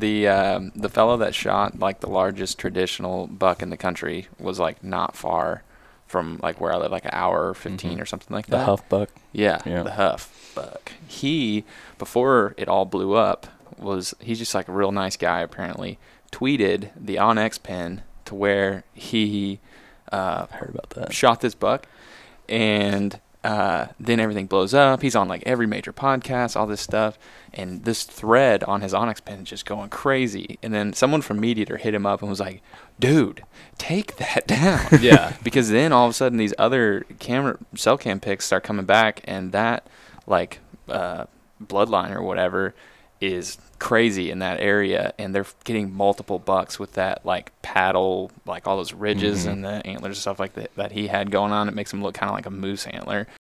the um, the fellow that shot like the largest traditional buck in the country was like not far from like where I live, like an hour or 15 Mhm. or something like that. The huff buck. Yeah, Yeah. the Huff Buck. He, before it all blew up, was he's just like a real nice guy. Apparently, tweeted the onX pin to where he uh, I heard about that. shot this buck, and uh, then everything blows up. He's on like every major podcast, all this stuff, and this thread on his onX pin is just going crazy. And then someone from MeatEater hit him up and was like, "Dude, take that down." Yeah. because then all of a sudden these other camera cell cam pics start coming back, and that like uh, bloodline or whatever is crazy in that area, and they're getting multiple bucks with that like paddle, like all those ridges Mhm. and the antlers and stuff like that that he had going on. It makes him look kind of like a moose antler.